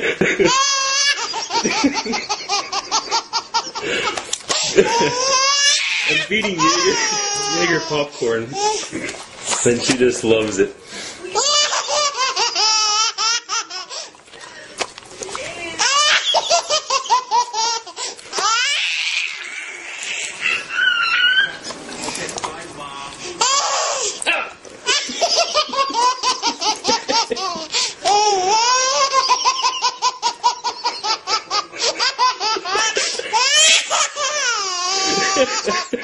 I'm feeding Jaeger, Jaeger popcorn. And she just loves it. Ha ha ha!